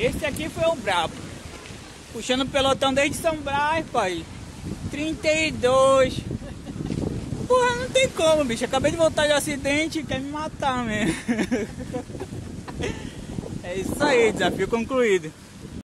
Esse aqui foi o brabo. Puxando o pelotão desde São Brás, pai. 32. Porra, não tem como, bicho. Acabei de voltar de acidente e quer me matar mesmo. é isso aí, desafio concluído.